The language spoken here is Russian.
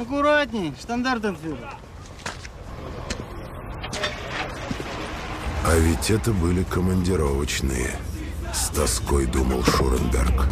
Аккуратней, штандартенфюрер. А ведь это были командировочные. С тоской думал Шуренберг.